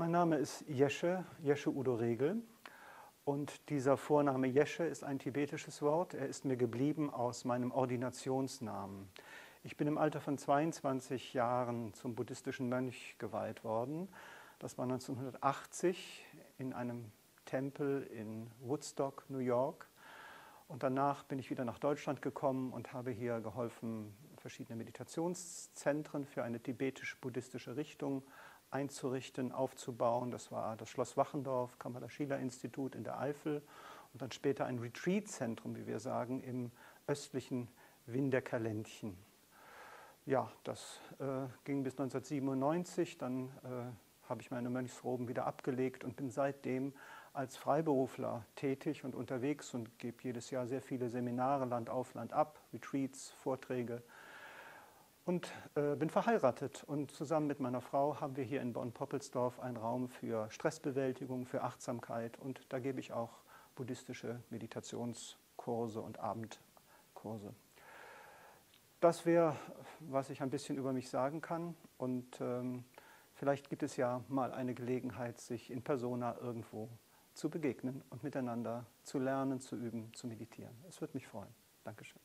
Mein Name ist Jesche, Jesche Udo Regel. Und dieser Vorname Jesche ist ein tibetisches Wort. Er ist mir geblieben aus meinem Ordinationsnamen. Ich bin im Alter von 22 Jahren zum buddhistischen Mönch geweiht worden. Das war 1980 in einem Tempel in Woodstock, New York. Und danach bin ich wieder nach Deutschland gekommen und habe hier geholfen, verschiedene Meditationszentren für eine tibetisch-buddhistische Richtung einzurichten, aufzubauen. Das war das Schloss Wachendorf, Kamala-Schiller-Institut in der Eifel und dann später ein Retreat-Zentrum, wie wir sagen, im östlichen Windecker-Ländchen. Ja, das äh, ging bis 1997, dann äh, habe ich meine Mönchsroben wieder abgelegt und bin seitdem als Freiberufler tätig und unterwegs und gebe jedes Jahr sehr viele Seminare Land auf Land ab, Retreats, Vorträge und äh, bin verheiratet. Und zusammen mit meiner Frau haben wir hier in Bonn-Poppelsdorf einen Raum für Stressbewältigung, für Achtsamkeit und da gebe ich auch buddhistische Meditationskurse und Abendkurse. Das wäre, was ich ein bisschen über mich sagen kann und ähm, vielleicht gibt es ja mal eine Gelegenheit, sich in Persona irgendwo zu begegnen und miteinander zu lernen, zu üben, zu meditieren. Es würde mich freuen. Dankeschön.